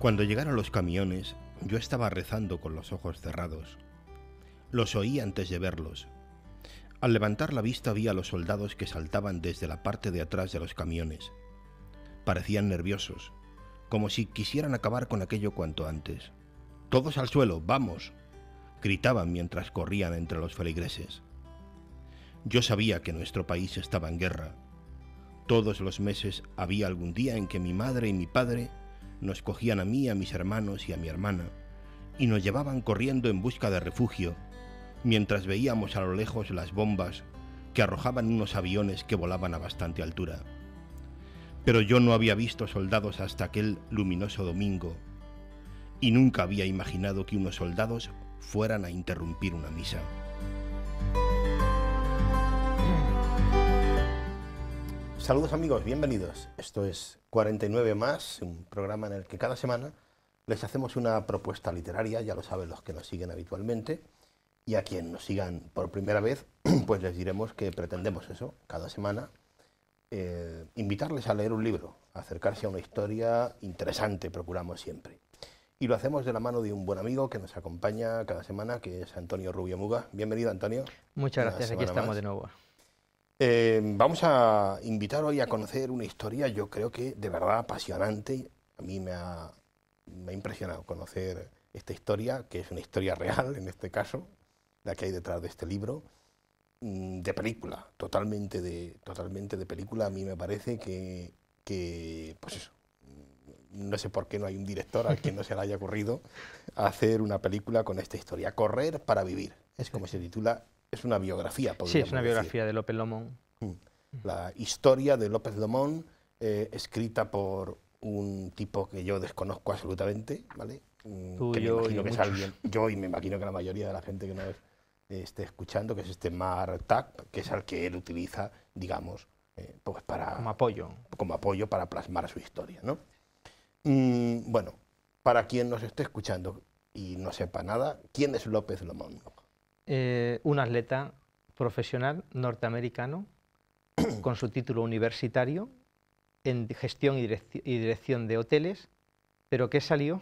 Cuando llegaron los camiones, yo estaba rezando con los ojos cerrados. Los oí antes de verlos. Al levantar la vista vi a los soldados que saltaban desde la parte de atrás de los camiones. Parecían nerviosos, como si quisieran acabar con aquello cuanto antes. Todos al suelo, vamos, gritaban mientras corrían entre los feligreses. Yo sabía que nuestro país estaba en guerra. Todos los meses había algún día en que mi madre y mi padre nos cogían a mí, a mis hermanos y a mi hermana, y nos llevaban corriendo en busca de refugio, mientras veíamos a lo lejos las bombas que arrojaban unos aviones que volaban a bastante altura. Pero yo no había visto soldados hasta aquel luminoso domingo, y nunca había imaginado que unos soldados fueran a interrumpir una misa. Saludos amigos, bienvenidos. Esto es 49 más, un programa en el que cada semana les hacemos una propuesta literaria, ya lo saben los que nos siguen habitualmente, y a quien nos sigan por primera vez, pues les diremos que pretendemos eso, cada semana, eh, invitarles a leer un libro, acercarse a una historia interesante, procuramos siempre. Y lo hacemos de la mano de un buen amigo que nos acompaña cada semana, que es Antonio Rubio Muga. Bienvenido, Antonio. Muchas gracias, aquí estamos de nuevo. Eh, vamos a invitar hoy a conocer una historia, yo creo que de verdad apasionante. A mí me ha, impresionado conocer esta historia, que es una historia real en este caso, la que hay detrás de este libro, mm, de película, totalmente de, totalmente de película. A mí me parece que, que pues eso, no sé por qué no hay un director al que no se le haya ocurrido hacer una película con esta historia. Correr para vivir, es como se titula, es una biografía. Sí, es una biografía de López Lomón. Mm. La historia de López Lomón, eh, escrita por un tipo que yo desconozco absolutamente, ¿vale? Mm, Tú, yo, y que alguien, yo y me imagino que la mayoría de la gente que nos esté escuchando, que es este Mar que es el que él utiliza, digamos, eh, pues para... Como apoyo. Como apoyo para plasmar su historia, ¿no? Mm, bueno, para quien nos esté escuchando y no sepa nada, ¿quién es López Lomón? Eh, un atleta profesional norteamericano con su título universitario en gestión y, dirección de hoteles, pero que salió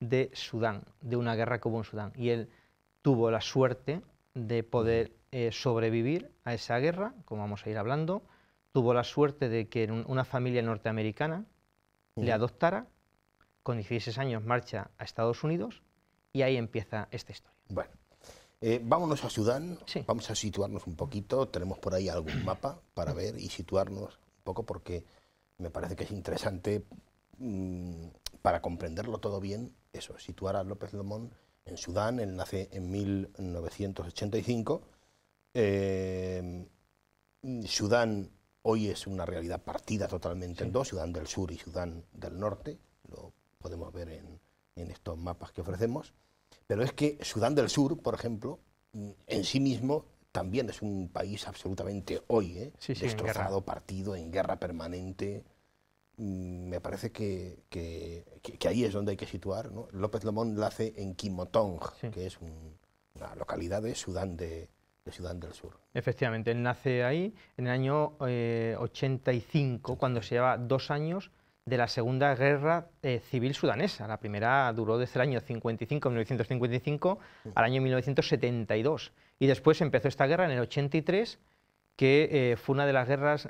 de Sudán, de una guerra que hubo en Sudán. Y él tuvo la suerte de poder eh, sobrevivir a esa guerra, como vamos a ir hablando, tuvo la suerte de que una familia norteamericana le adoptara, con 16 años marcha a Estados Unidos y ahí empieza esta historia. Bueno, eh, vámonos a Sudán, vamos a situarnos un poquito, tenemos por ahí algún mapa para ver y situarnos un poco porque me parece que es interesante mm, para comprenderlo todo bien, eso, situar a López Lomón en Sudán, él nace en 1985, eh, Sudán Hoy es una realidad partida totalmente en dos, Sudán del Sur y Sudán del Norte, lo podemos ver en, estos mapas que ofrecemos, pero es que Sudán del Sur, por ejemplo, en sí mismo también es un país absolutamente hoy, ¿eh? destrozado, partido, en guerra permanente. Mm, me parece que, ahí es donde hay que situar. López Lomón nace en Kimotong, que es una localidad de Sudán de, de Sudán del Sur. Efectivamente, él nace ahí en el año 85, eh, cuando se lleva dos años de la Segunda Guerra eh, Civil Sudanesa. La primera duró desde el año 55, 1955 al año 1972. Y después empezó esta guerra en el 83, que eh, fue una de las guerras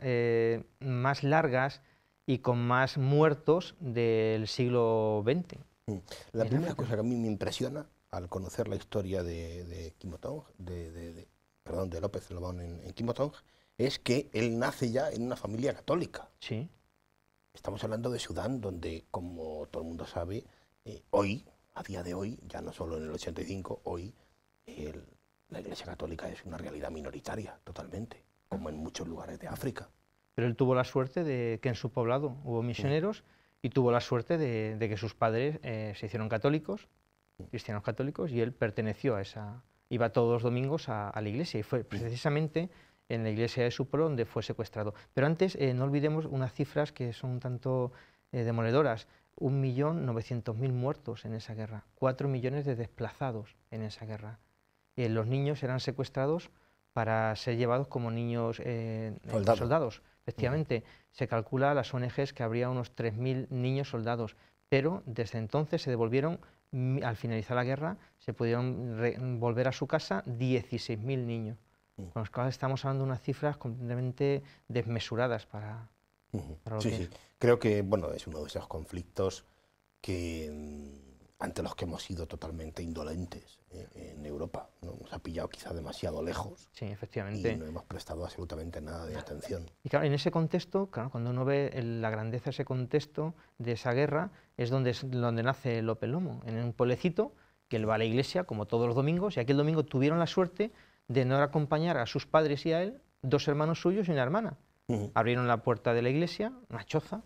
más largas y con más muertos del siglo XX. Mm. La primera cosa que a mí me impresiona al conocer la historia de, de Kimotong, de, perdón, de López Lobón en, en Kimotong, es que él nace ya en una familia católica. Sí. Estamos hablando de Sudán, donde, como todo el mundo sabe, eh, hoy, a día de hoy, ya no solo en el 85, hoy la Iglesia Católica es una realidad minoritaria, totalmente, como en muchos lugares de África. Pero él tuvo la suerte de que en su poblado hubo misioneros y tuvo la suerte de, que sus padres eh, se hicieron católicos, cristianos católicos, y él perteneció a esa, iba todos los domingos a, la iglesia. Y fue precisamente en la iglesia de su pueblo donde fue secuestrado. Pero antes eh, no olvidemos unas cifras que son un tanto eh, demoledoras. 1.900.000 muertos en esa guerra, 4 millones de desplazados en esa guerra. y los niños eran secuestrados para ser llevados como niños eh, soldados. Efectivamente, se calcula a las ONGs que habría unos 3.000 niños soldados, pero desde entonces se devolvieron, mm, al finalizar la guerra, se pudieron volver a su casa 16.000 niños. Con los cuales estamos hablando de unas cifras completamente desmesuradas para, sí, sí. Creo que bueno, es uno de esos conflictos que mm, ante los que hemos sido totalmente indolentes eh, en Europa. ¿no? Nos ha pillado quizá demasiado lejos. Sí, efectivamente. Y no hemos prestado absolutamente nada de atención. Y claro, en ese contexto, claro, cuando uno ve la grandeza de ese contexto, de esa guerra, es donde, es donde nace López Lomo, en un pueblecito que él va a la iglesia como todos los domingos, y aquel domingo tuvieron la suerte de no acompañar a sus padres y a él, dos hermanos suyos y una hermana. Abrieron la puerta de la iglesia, una choza,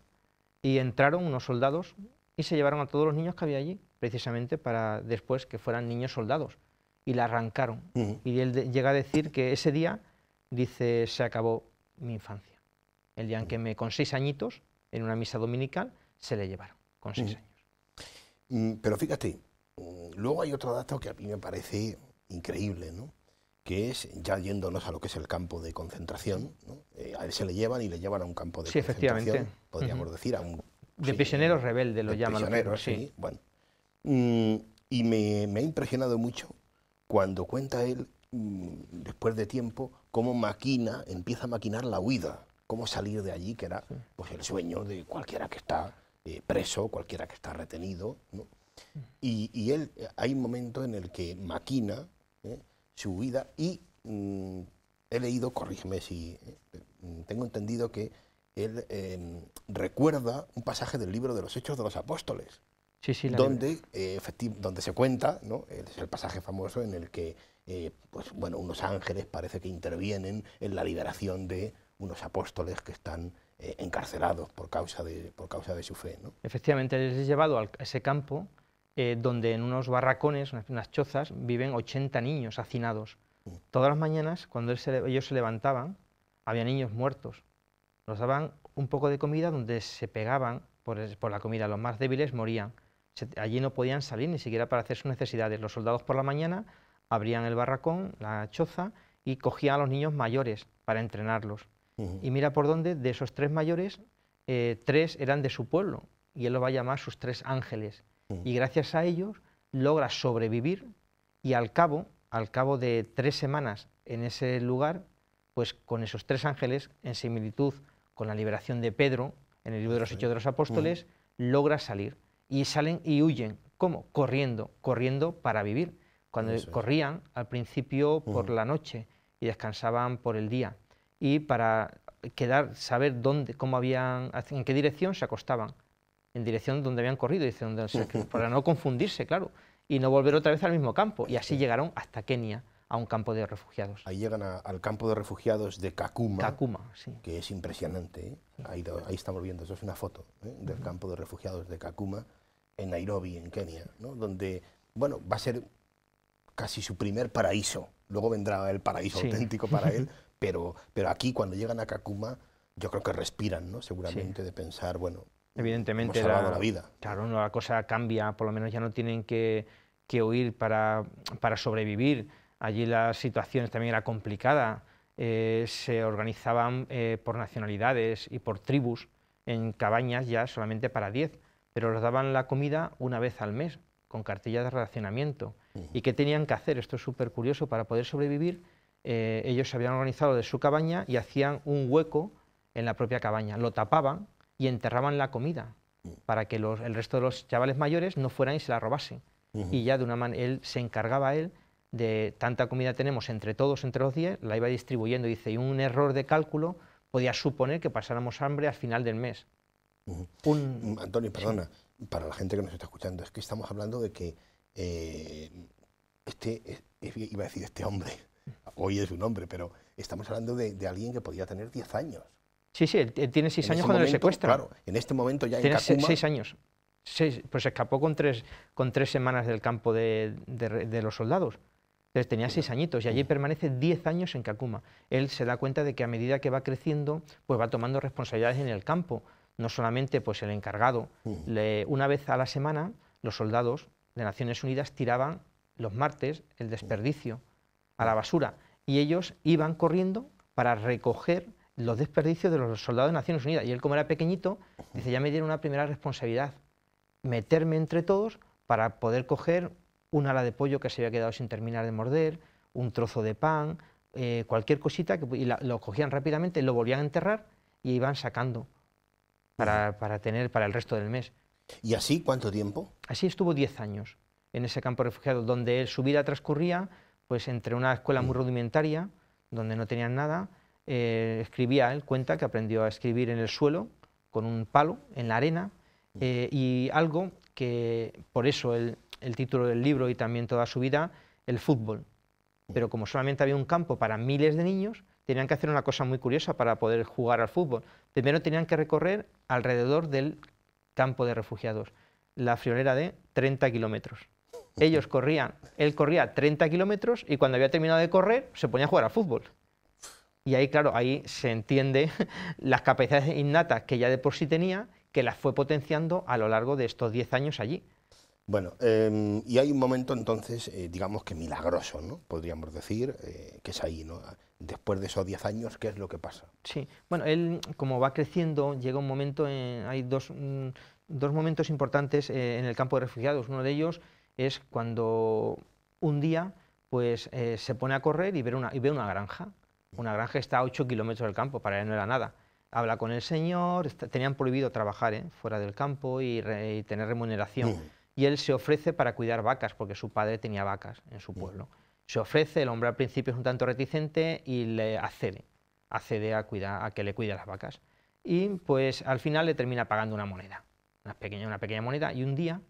y entraron unos soldados y se llevaron a todos los niños que había allí, precisamente para después que fueran niños soldados. Y la arrancaron. Y él llega a decir que ese día, dice, se acabó mi infancia. El día en que me, con seis añitos, en una misa dominical, se le llevaron, con seis años. Mm, pero fíjate, mm, luego hay otro dato que a mí me parece increíble, ¿no? Que es, ya yéndonos a lo que es el campo de concentración, eh, a él se le llevan y le llevan a un campo de sí, concentración, podríamos decir, a un de prisioneros rebeldes lo llaman. Prisioneros, sí. Bueno. Mm, y me, ha impresionado mucho cuando cuenta él, mm, después de tiempo, cómo maquina, empieza a maquinar la huida, cómo salir de allí, que era pues, el sueño de cualquiera que está eh, preso, cualquiera que está retenido. Y, él, hay un momento en el que maquina ¿eh? Su huida y mm, he leído, corrígeme si eh, tengo entendido que él em, recuerda un pasaje del libro de los Hechos de los Apóstoles, donde, eh, donde se cuenta, ¿no? es el pasaje famoso en el que eh, pues, bueno, unos ángeles parece que intervienen en la liberación de unos apóstoles que están eh, encarcelados por causa, de, por causa de su fe. ¿no? Efectivamente, les es llevado a ese campo donde en unos barracones, unas, chozas, viven 80 niños hacinados. Todas las mañanas, cuando ellos se levantaban, había niños muertos nos daban un poco de comida donde se pegaban por, la comida. Los más débiles morían. allí no podían salir ni siquiera para hacer sus necesidades. Los soldados por la mañana abrían el barracón, la choza, y cogían a los niños mayores para entrenarlos. Y mira por dónde, de esos tres mayores, eh, tres eran de su pueblo, y él los va a llamar sus tres ángeles. Y gracias a ellos logra sobrevivir y al cabo, al cabo de tres semanas en ese lugar, pues con esos tres ángeles, en similitud con la liberación de Pedro en el libro de los Hechos de los Apóstoles, logra salir. Y salen y huyen. ¿Cómo? Corriendo, corriendo para vivir. Cuando corrían al principio por la noche y descansaban por el día. Y para quedar, saber dónde, cómo habían, en qué dirección se acostaban. En dirección donde habían corrido, para no confundirse, claro. Y no volver otra vez al mismo campo. Y así llegaron hasta Kenia a un campo de refugiados. Ahí llegan al campo de refugiados de Kakuma, Kakuma sí. que es impresionante. ¿eh? Ahí, estamos viendo, eso es una foto ¿eh? del campo de refugiados de Kakuma en Nairobi, en Kenia, ¿no? donde bueno, va a ser casi su primer paraíso. Luego vendrá el paraíso auténtico para él, pero, pero aquí cuando llegan a Kakuma yo creo que respiran, ¿no? seguramente, de pensar, bueno, Evidentemente hemos salvado la, vida. Claro, la cosa cambia, por lo menos ya no tienen que, que huir para, para sobrevivir Allí la situación también era complicada, eh, se organizaban eh, por nacionalidades y por tribus en cabañas ya solamente para 10, pero les daban la comida una vez al mes, con cartillas de racionamiento. ¿Y qué tenían que hacer? Esto es súper curioso, para poder sobrevivir, eh, ellos se habían organizado de su cabaña y hacían un hueco en la propia cabaña, lo tapaban y enterraban la comida para que el resto de los chavales mayores no fueran y se la robasen. Y ya de una manera, él se encargaba él de tanta comida tenemos entre todos, entre los 10, la iba distribuyendo. Dice, y un error de cálculo podía suponer que pasáramos hambre al final del mes. Mm, Antonio, perdona, para la gente que nos está escuchando, es que estamos hablando de que eh, este, iba a decir este hombre, hoy es un hombre, pero estamos hablando de, alguien que podía tener 10 años. Sí, sí, él, tiene 6 años cuando le secuestran. Claro, en este momento ya tiene 6 años. Seis, pues escapó con tres, con tres semanas del campo de los soldados. Entonces tenía seis añitos y allí permanece diez años en Kakuma. Él se da cuenta de que a medida que va creciendo, pues va tomando responsabilidades en el campo. No solamente pues el encargado. una vez a la semana, los soldados de Naciones Unidas tiraban los martes el desperdicio a la basura y ellos iban corriendo para recoger los desperdicios de los soldados de Naciones Unidas. Y él, como era pequeñito, dice, ya me dieron una primera responsabilidad. meterme entre todos para poder coger un ala de pollo que se había quedado sin terminar de morder, un trozo de pan, eh, cualquier cosita, que, y lo cogían rápidamente, lo volvían a enterrar y iban sacando para, para, tener para el resto del mes. ¿Y así cuánto tiempo? Así estuvo 10 años en ese campo de refugiados, donde su vida transcurría pues entre una escuela muy rudimentaria, donde no tenían nada, eh, escribía, él cuenta que aprendió a escribir en el suelo, con un palo, en la arena, eh, y algo que, por eso el, el título del libro y también toda su vida, el fútbol. Pero como solamente había un campo para miles de niños, tenían que hacer una cosa muy curiosa para poder jugar al fútbol. Primero tenían que recorrer alrededor del campo de refugiados, la friolera de 30 kilómetros. Ellos corrían, él corría 30 kilómetros y cuando había terminado de correr se ponía a jugar al fútbol. Y ahí, claro, ahí se entiende las capacidades innatas que ya de por sí tenía, que las fue potenciando a lo largo de estos 10 años allí. Bueno, em, y hay un momento entonces, eh, digamos que milagroso, ¿no? Podríamos decir, eh, que es ahí, ¿no? Después de esos 10 años, ¿qué es lo que pasa? Sí, bueno, él como va creciendo, llega un momento, hay dos, mm, dos, momentos importantes eh, en el campo de refugiados. Uno de ellos es cuando un día pues se pone a correr y ve, una, y ve una granja. Una granja está a 8 kilómetros del campo, para él no era nada habla con el señor, tenían prohibido trabajar fuera del campo y, tener remuneración. Mm y él se ofrece para cuidar vacas, porque su padre tenía vacas en su pueblo. Se ofrece, el hombre al principio es un tanto reticente y le accede, accede a, cuidar, a que le cuide las vacas. Y pues al final le termina pagando una moneda, una pequeña, una pequeña moneda, y un día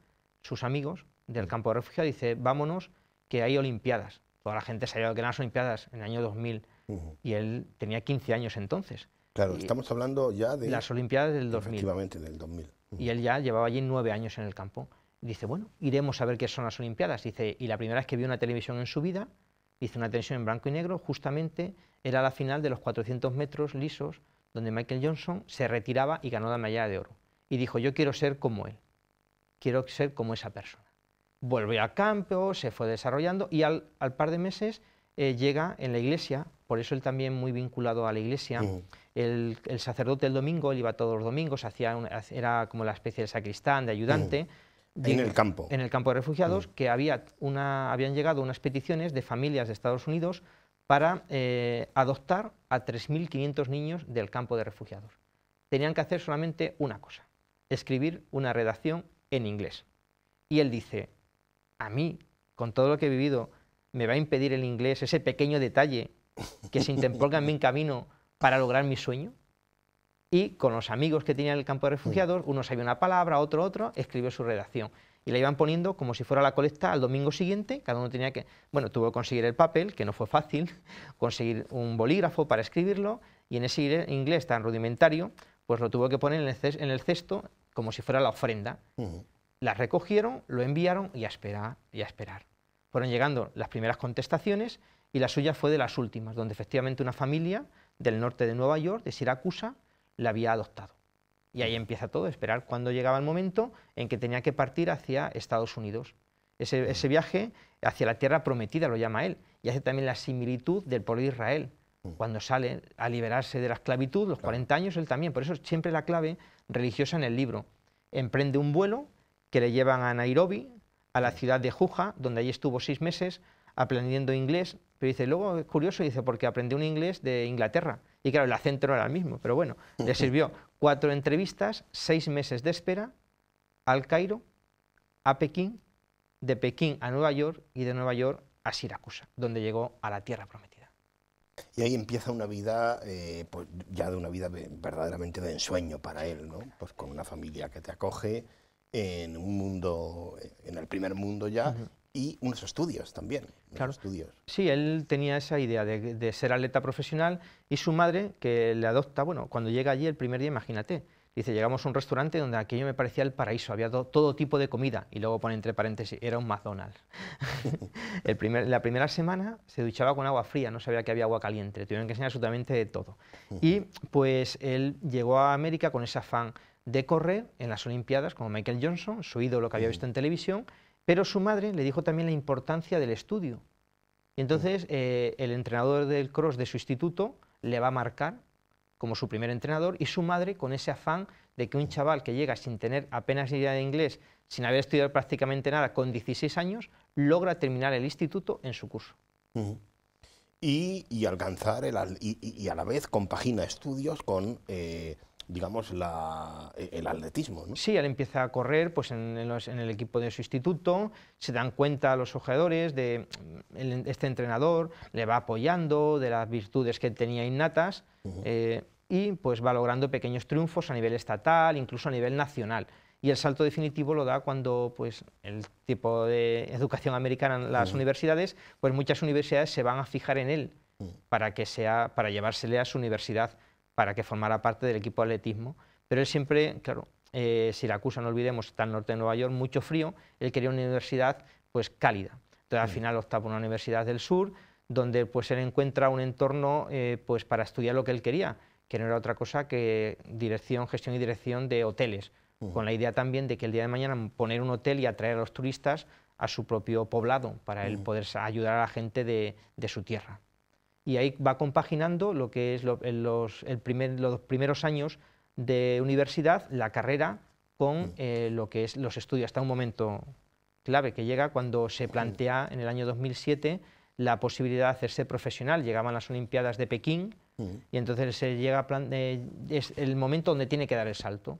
sus amigos del campo de refugiados dicen, vámonos, que hay olimpiadas. Toda la gente sabía que eran las olimpiadas en el año 2000, y él tenía 15 años entonces. Claro, estamos hablando ya de... Las olimpiadas del 2000. Efectivamente, del 2000. Y él ya llevaba allí nueve años en el campo dice, bueno, iremos a ver qué son las Olimpiadas. Dice, y la primera vez que vio una televisión en su vida, hizo una televisión en blanco y negro, justamente era la final de los 400 metros lisos, donde Michael Johnson se retiraba y ganó la medalla de oro. Y dijo, yo quiero ser como él, quiero ser como esa persona. Volvió al campo, se fue desarrollando y al, par de meses eh, llega en la iglesia, por eso él también muy vinculado a la iglesia, el, sacerdote el domingo, él iba todos los domingos, hacía era como la especie de sacristán, de ayudante, en el campo. En el campo de refugiados, que había una, habían llegado unas peticiones de familias de Estados Unidos para eh, adoptar a 3.500 niños del campo de refugiados. Tenían que hacer solamente una cosa, escribir una redacción en inglés. Y él dice, a mí, con todo lo que he vivido, me va a impedir el inglés ese pequeño detalle que se interponga en mi camino para lograr mi sueño y con los amigos que tenía en el campo de refugiados, uno sabía una palabra, otro otro, escribió su redacción. Y la iban poniendo como si fuera la colecta al domingo siguiente, cada uno tenía que, bueno, tuvo que conseguir el papel, que no fue fácil, conseguir un bolígrafo para escribirlo, y en ese inglés tan rudimentario, pues lo tuvo que poner en el cesto como si fuera la ofrenda. La recogieron, lo enviaron y a esperar, y a esperar. Fueron llegando las primeras contestaciones y la suya fue de las últimas, donde efectivamente una familia del norte de Nueva York, de Siracusa, la había adoptado. Y ahí empieza todo, esperar cuando llegaba el momento en que tenía que partir hacia Estados Unidos. Ese, viaje hacia la tierra prometida, lo llama él, y hace también la similitud del pueblo de Israel. Cuando sale a liberarse de la esclavitud, los 40 años, él también. Por eso siempre la clave religiosa en el libro. Emprende un vuelo que le llevan a Nairobi, a la ciudad de Juja, donde allí estuvo seis meses aprendiendo inglés. Pero dice, luego es curioso, dice, porque aprendió un inglés de Inglaterra. Y claro, el acento no era el mismo, pero bueno, le sirvió cuatro entrevistas, seis meses de espera, al Cairo, a Pekín, de Pekín a Nueva York y de Nueva York a Siracusa, donde llegó a la tierra prometida. Y ahí empieza una vida, eh, pues ya de una vida verdaderamente de ensueño para él, ¿no? Pues con una familia que te acoge en un mundo, en el primer mundo ya, y unos estudios también. claro. Estudios. Sí, él tenía esa idea de, ser atleta profesional y su madre, que le adopta, bueno, cuando llega allí el primer día, imagínate, dice, llegamos a un restaurante donde aquello me parecía el paraíso, había todo tipo de comida, y luego pone entre paréntesis, era un McDonald's. el primer, la primera semana se duchaba con agua fría, no sabía que había agua caliente, tuvieron que enseñar absolutamente de todo. Y pues él llegó a América con ese afán de correr en las Olimpiadas, como Michael Johnson, su ídolo que había visto en televisión, pero su madre le dijo también la importancia del estudio. Y entonces eh, el entrenador del cross de su instituto le va a marcar como su primer entrenador y su madre con ese afán de que un chaval que llega sin tener apenas idea de inglés, sin haber estudiado prácticamente nada, con 16 años, logra terminar el instituto en su curso. y, alcanzar, el, y, a la vez compagina estudios con... Eh, digamos, e, el atletismo. ¿no? Sí, él empieza a correr pues, en, el equipo de su instituto, se dan cuenta los ojeadores de este entrenador, le va apoyando de las virtudes que tenía innatas eh, y pues va logrando pequeños triunfos a nivel estatal, incluso a nivel nacional. Y el salto definitivo lo da cuando pues, el tipo de educación americana en las universidades, pues muchas universidades se van a fijar en él para, que sea, para llevársele a su universidad para que formara parte del equipo de atletismo. Pero él siempre, claro, eh, Siracusa, no olvidemos, está al norte de Nueva York, mucho frío, él quería una universidad pues cálida. Entonces al final opta por una universidad del sur, donde pues él encuentra un entorno eh, pues para estudiar lo que él quería, que no era otra cosa que dirección, gestión y dirección de hoteles, con la idea también de que el día de mañana poner un hotel y atraer a los turistas a su propio poblado, para él poder ayudar a la gente de su tierra y ahí va compaginando lo que es los, primer, los, primeros años de universidad, la carrera, con mm. eh, lo que es los estudios, hasta un momento clave que llega cuando se plantea en el año 2007 la posibilidad de hacerse profesional. Llegaban las Olimpiadas de Pekín mm. y entonces se llega a plan, eh, es el momento donde tiene que dar el salto.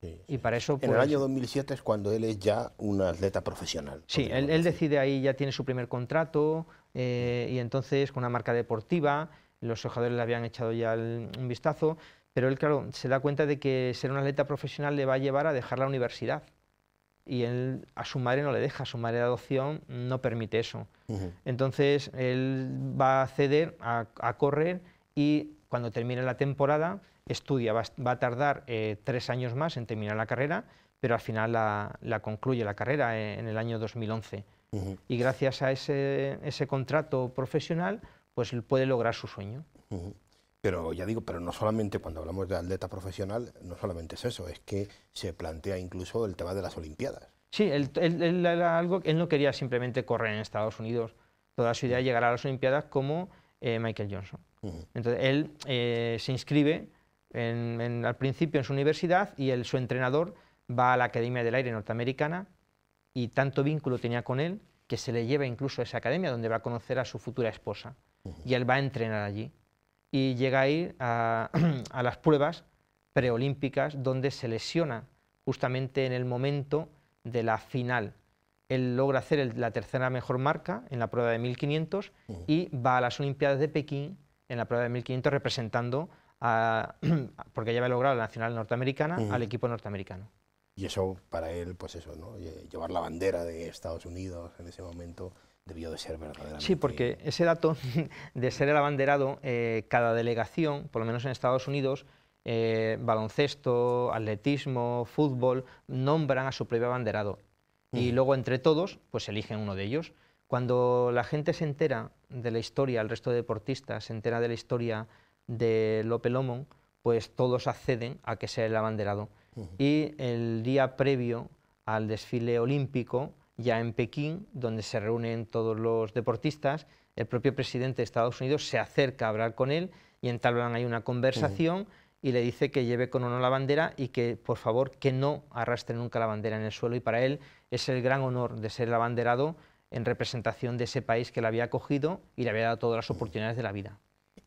Y para eso, en el pues, año 2007 es cuando él es ya un atleta profesional. Sí, él, decide ahí, ya tiene su primer contrato eh, y entonces con una marca deportiva, los jugadores le habían echado ya un vistazo, pero él, claro, se da cuenta de que ser un atleta profesional le va a llevar a dejar la universidad. Y él, a su madre no le deja, su madre de adopción no permite eso. Entonces él va a ceder a, a correr y cuando termine la temporada estudia, va, a tardar eh, tres años más en terminar la carrera, pero al final la, concluye la carrera eh, en, el año 2011. Y gracias a ese, contrato profesional, pues puede lograr su sueño. Pero ya digo, pero no solamente cuando hablamos de atleta profesional, no solamente es eso, es que se plantea incluso el tema de las Olimpiadas. Sí, él, algo, él no quería simplemente correr en Estados Unidos. Toda su idea llegar a las Olimpiadas como eh, Michael Johnson. Entonces él se inscribe al principio en su universidad y el, su entrenador va a la Academia del Aire norteamericana y tanto vínculo tenía con él que se le lleva incluso a esa academia donde va a conocer a su futura esposa. Y él va a entrenar allí y llega a ir a, las pruebas preolímpicas donde se lesiona justamente en el momento de la final. Él logra hacer la tercera mejor marca en la prueba de 1500 y va a las Olimpiadas de Pekín en la prueba de 1500 representando porque ya había logrado la nacional norteamericana, al equipo norteamericano. Y eso para él, pues eso, ¿no? Llevar la bandera de Estados Unidos en ese momento debió de ser verdaderamente... Sí, porque ese dato de ser el abanderado, eh, cada delegación, por lo menos en Estados Unidos, eh, baloncesto, atletismo, fútbol, nombran a su propio abanderado. Y luego entre todos, pues eligen uno de ellos. Cuando la gente se entera de la historia, el resto de deportistas se entera de la historia de Lope Lomond, pues todos acceden a que sea el abanderado. Y el día previo al desfile olímpico, ya en Pekín, donde se reúnen todos los deportistas, el propio presidente de Estados Unidos se acerca a hablar con él y entablan ahí una conversación y le dice que lleve con honor la bandera y que, por favor, que no arrastre nunca la bandera en el suelo. Y para él es el gran honor de ser el abanderado en representación de ese país que le había acogido y le había dado todas las oportunidades de la vida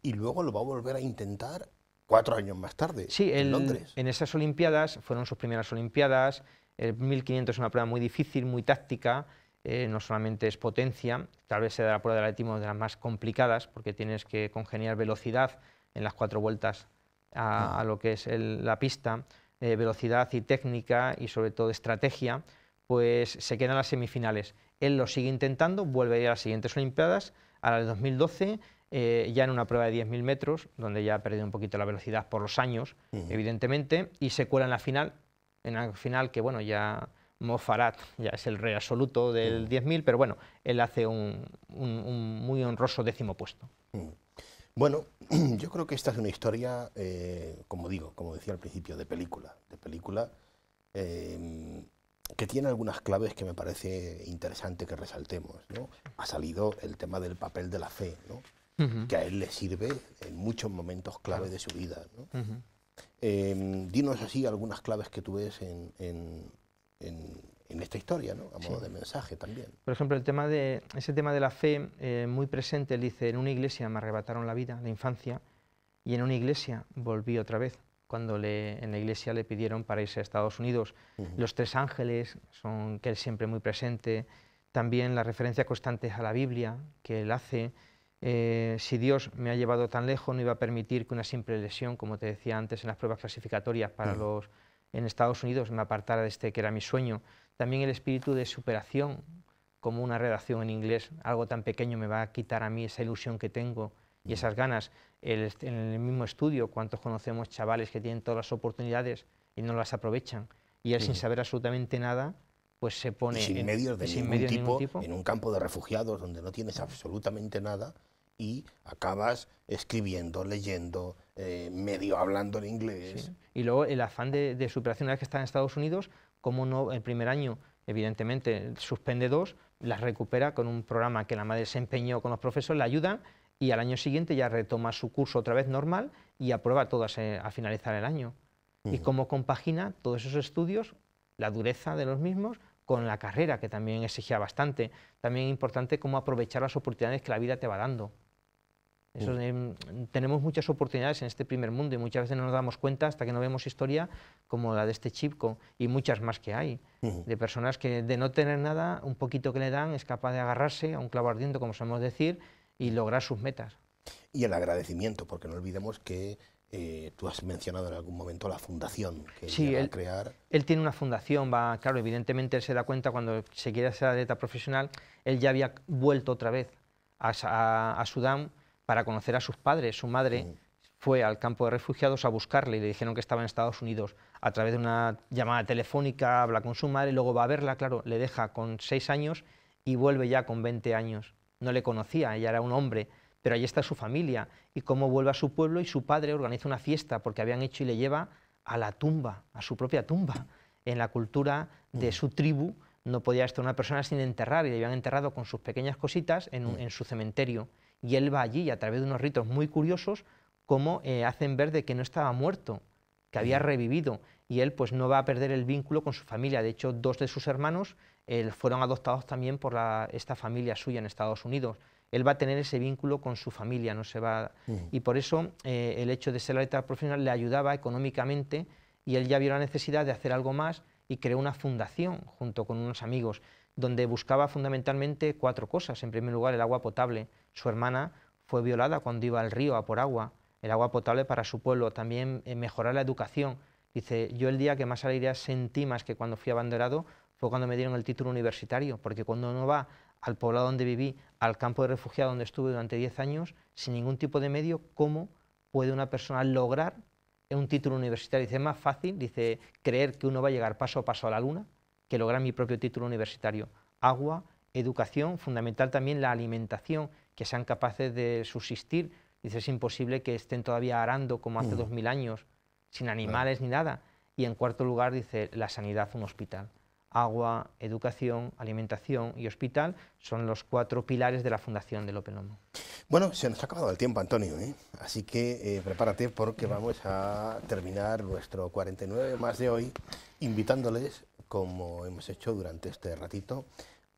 y luego lo va a volver a intentar cuatro años más tarde sí, en Londres. En esas Olimpiadas, fueron sus primeras Olimpiadas, el 1500 es una prueba muy difícil, muy táctica, eh, no solamente es potencia, tal vez sea la prueba de atletismo de las más complicadas, porque tienes que congeniar velocidad en las cuatro vueltas a, ah. lo que es la pista, eh, velocidad y técnica y sobre todo estrategia, pues se quedan las semifinales. Él lo sigue intentando, vuelve a ir a las siguientes Olimpiadas, a la de 2012, eh, ya en una prueba de 10.000 metros, donde ya ha perdido un poquito la velocidad por los años, evidentemente, y se cuela en la final, en la final que bueno, ya Mofarat ya es el rey absoluto del 10.000, pero bueno, él hace un, muy honroso décimo puesto. Bueno, yo creo que esta es una historia, eh, como digo, como decía al principio, de película, de película em, que tiene algunas claves que me parece interesante que resaltemos. ¿no? Ha salido el tema del papel de la fe, ¿no? que a él le sirve en muchos momentos clave de su vida. Em, dinos así algunas claves que tú ves en, esta historia, ¿no? a modo de mensaje también. Por ejemplo, el tema de, ese tema de la fe, eh, muy presente, él dice, en una iglesia me arrebataron la vida, la infancia, y en una iglesia volví otra vez cuando le, en la iglesia le pidieron para irse a Estados Unidos. Los tres ángeles, son que él siempre muy presente, también la referencia constante a la Biblia que él hace. Eh, si Dios me ha llevado tan lejos, no iba a permitir que una simple lesión, como te decía antes en las pruebas clasificatorias para los en Estados Unidos, me apartara de este que era mi sueño. También el espíritu de superación, como una redacción en inglés, algo tan pequeño me va a quitar a mí esa ilusión que tengo y esas ganas. El, en el mismo estudio, ¿cuántos conocemos chavales que tienen todas las oportunidades y no las aprovechan? Y él sin saber absolutamente nada, pues se pone... sin medios de, ningún, tipo, en un campo de refugiados donde no tienes absolutamente nada y acabas escribiendo, leyendo, eh, medio hablando en inglés. Y luego el afán de, superación, una vez que está en Estados Unidos, como no, el primer año, evidentemente, suspende dos, las recupera con un programa que la madre se empeñó con los profesores, le ayudan y al año siguiente ya retoma su curso otra vez normal y aprueba todas eh, a finalizar el año. Y cómo compagina todos esos estudios, la dureza de los mismos, con la carrera, que también exigía bastante. También es importante cómo aprovechar las oportunidades que la vida te va dando. tenemos muchas oportunidades en este primer mundo y muchas veces no nos damos cuenta hasta que no vemos historia como la de este Chipco y muchas más que hay, de personas que de no tener nada, un poquito que le dan, es capaz de agarrarse a un clavo ardiendo, como sabemos decir, y lograr sus metas. Y el agradecimiento, porque no olvidemos que eh, tú has mencionado en algún momento la fundación que sí, él, a crear. Él tiene una fundación, va, claro, evidentemente él se da cuenta cuando se quiere ser atleta profesional, él ya había vuelto otra vez a, Sudán para conocer a sus padres. Su madre mm. fue al campo de refugiados a buscarle y le dijeron que estaba en Estados Unidos. A través de una llamada telefónica habla con su madre, luego va a verla, claro, le deja con seis años y vuelve ya con 20 años no le conocía, ella era un hombre, pero allí está su familia, y cómo vuelve a su pueblo y su padre organiza una fiesta porque habían hecho y le lleva a la tumba, a su propia tumba. En la cultura de mm. su tribu no podía estar una persona sin enterrar y le habían enterrado con sus pequeñas cositas en, mm. su cementerio. Y él va allí y a través de unos ritos muy curiosos, como eh, hacen ver de que no estaba muerto, que había mm. revivido. Y él pues no va a perder el vínculo con su familia. De hecho, dos de sus hermanos fueron adoptados también por esta familia suya en Estados Unidos. Él va a tener ese vínculo con su familia, no se va mm. y por eso eh, el hecho de ser atleta profesional le ayudaba económicamente y él ya vio la necesidad de hacer algo más y creó una fundación junto con unos amigos donde buscaba fundamentalmente cuatro cosas. En primer lugar, el agua potable. Su hermana fue violada cuando iba al río a por agua, el agua potable para su pueblo. También eh, mejorar la educación. Dice, yo el día que más alegría sentí más que cuando fui abanderado fue cuando me dieron el título universitario, porque cuando uno va al poblado donde viví, al campo de refugiados donde estuve durante 10 años, sin ningún tipo de medio, ¿cómo puede una persona lograr un título universitario? Dice, es más fácil, dice, creer que uno va a llegar paso a paso a la luna que lograr mi propio título universitario. Agua, educación, fundamental también la alimentación, que sean capaces de subsistir. Dice, es imposible que estén todavía arando como hace dos mil años, sin animales ni nada. Y en cuarto lugar, dice, la sanidad, un hospital agua, educación, alimentación y hospital son los cuatro pilares de la Fundación del Open Lomo. Bueno, se nos ha acabado el tiempo, Antonio, ¿eh? así que eh, prepárate porque vamos a terminar nuestro 49 más de hoy invitándoles, como hemos hecho durante este ratito,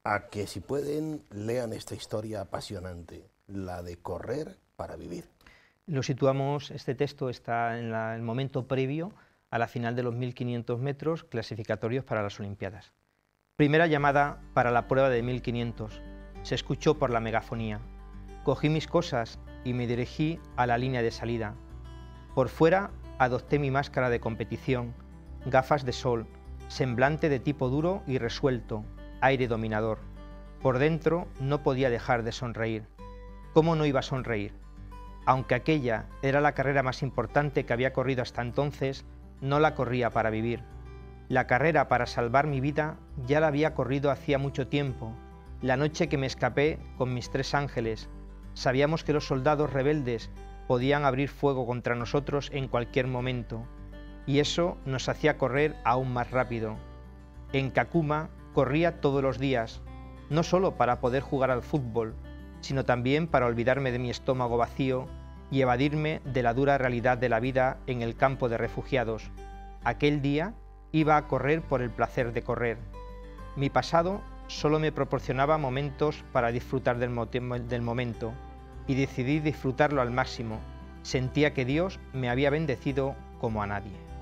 a que si pueden lean esta historia apasionante, la de correr para vivir. Lo situamos, este texto está en el momento previo a la final de los 1500 metros clasificatorios para las Olimpiadas. Primera llamada para la prueba de 1500. Se escuchó por la megafonía. Cogí mis cosas y me dirigí a la línea de salida. Por fuera adopté mi máscara de competición, gafas de sol, semblante de tipo duro y resuelto, aire dominador. Por dentro no podía dejar de sonreír. ¿Cómo no iba a sonreír? Aunque aquella era la carrera más importante que había corrido hasta entonces, no la corría para vivir. La carrera para salvar mi vida ya la había corrido hacía mucho tiempo, la noche que me escapé con mis tres ángeles. Sabíamos que los soldados rebeldes podían abrir fuego contra nosotros en cualquier momento, y eso nos hacía correr aún más rápido. En Kakuma corría todos los días, no solo para poder jugar al fútbol, sino también para olvidarme de mi estómago vacío y evadirme de la dura realidad de la vida en el campo de refugiados. Aquel día iba a correr por el placer de correr. Mi pasado solo me proporcionaba momentos para disfrutar del, momento y decidí disfrutarlo al máximo. Sentía que Dios me había bendecido como a nadie.